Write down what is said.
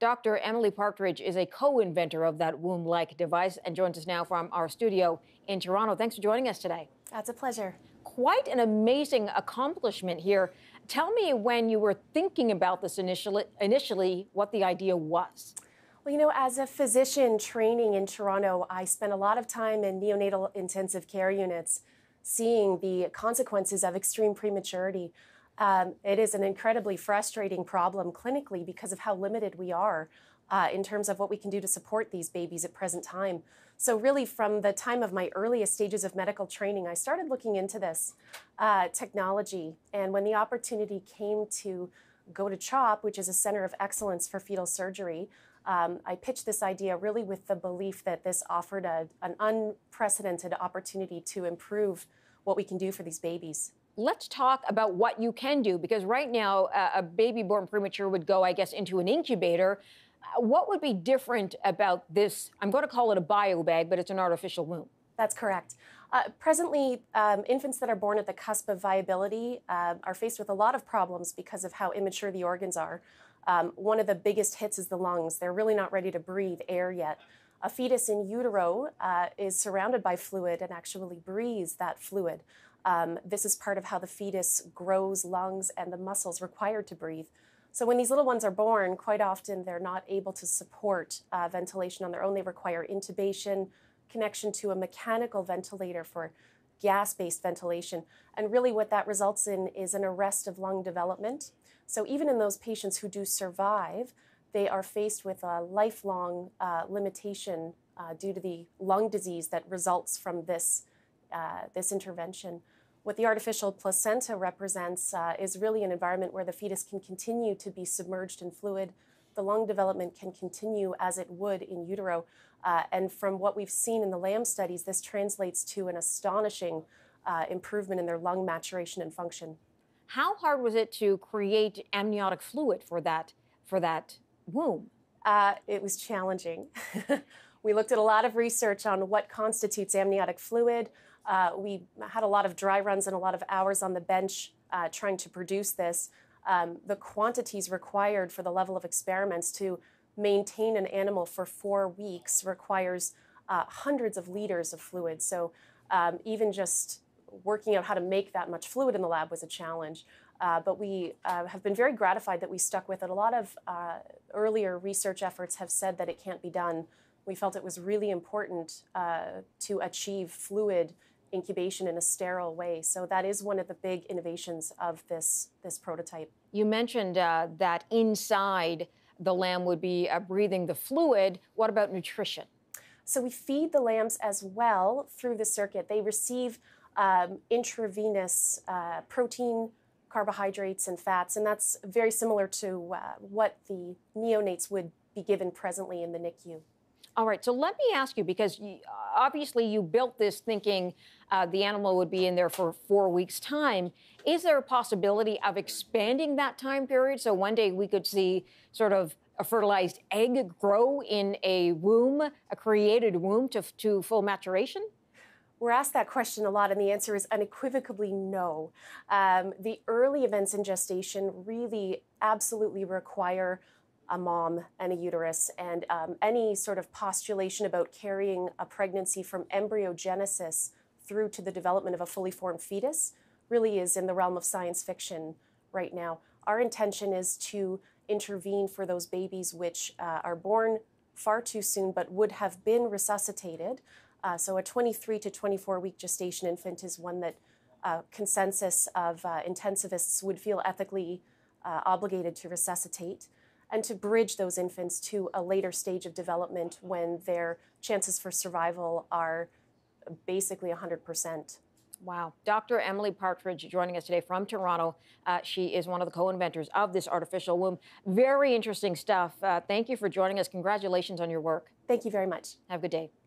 Dr. Emily Partridge is a co inventor of that womb like device and joins us now from our studio in Toronto. Thanks for joining us today. That's a pleasure. Quite an amazing accomplishment here. Tell me when you were thinking about this initially, initially what the idea was. Well, you know, as a physician training in Toronto, I spent a lot of time in neonatal intensive care units seeing the consequences of extreme prematurity. Um, it is an incredibly frustrating problem clinically because of how limited we are uh, in terms of what we can do to support these babies at present time. So, really, from the time of my earliest stages of medical training, I started looking into this uh, technology. And when the opportunity came to go to CHOP, which is a center of excellence for fetal surgery, um, I pitched this idea really with the belief that this offered a, an unprecedented opportunity to improve what we can do for these babies. Let's talk about what you can do because right now, uh, a baby born premature would go, I guess, into an incubator. Uh, what would be different about this? I'm going to call it a bio bag, but it's an artificial womb. That's correct. Uh, presently, um, infants that are born at the cusp of viability uh, are faced with a lot of problems because of how immature the organs are. Um, one of the biggest hits is the lungs. They're really not ready to breathe air yet. A fetus in utero uh, is surrounded by fluid and actually breathes that fluid. Um, this is part of how the fetus grows lungs and the muscles required to breathe. So when these little ones are born, quite often they're not able to support uh, ventilation on their own. They require intubation, connection to a mechanical ventilator for gas based ventilation. And really, what that results in is an arrest of lung development. So, even in those patients who do survive, they are faced with a lifelong uh, limitation uh, due to the lung disease that results from this, uh, this intervention. What the artificial placenta represents uh, is really an environment where the fetus can continue to be submerged in fluid. The lung development can continue as it would in utero. Uh, and from what we've seen in the lamb studies, this translates to an astonishing uh, improvement in their lung maturation and function. How hard was it to create amniotic fluid for that for that womb? Uh, it was challenging. we looked at a lot of research on what constitutes amniotic fluid. Uh, we had a lot of dry runs and a lot of hours on the bench uh, trying to produce this. Um, the quantities required for the level of experiments to maintain an animal for four weeks requires uh, hundreds of liters of fluid. So um, even just working out how to make that much fluid in the lab was a challenge. Uh, but we uh, have been very gratified that we stuck with it. A lot of uh, earlier research efforts have said that it can't be done. We felt it was really important uh, to achieve fluid incubation in a sterile way. So that is one of the big innovations of this, this prototype. You mentioned uh, that inside the lamb would be uh, breathing the fluid. What about nutrition? So we feed the lambs as well through the circuit. They receive um, intravenous uh, protein, carbohydrates, and fats, and that's very similar to uh, what the neonates would be given presently in the NICU. All right, so let me ask you because obviously you built this thinking uh, the animal would be in there for four weeks' time. Is there a possibility of expanding that time period so one day we could see sort of a fertilized egg grow in a womb, a created womb to, to full maturation? We're asked that question a lot, and the answer is unequivocally no. Um, the early events in gestation really absolutely require a mom and a uterus, and um, any sort of postulation about carrying a pregnancy from embryogenesis through to the development of a fully formed fetus really is in the realm of science fiction right now. Our intention is to intervene for those babies which uh, are born far too soon but would have been resuscitated. Uh, so, a 23 to 24 week gestation infant is one that uh, consensus of uh, intensivists would feel ethically uh, obligated to resuscitate and to bridge those infants to a later stage of development when their chances for survival are basically 100%. Wow. Dr. Emily Partridge joining us today from Toronto. Uh, she is one of the co inventors of this artificial womb. Very interesting stuff. Uh, thank you for joining us. Congratulations on your work. Thank you very much. Have a good day.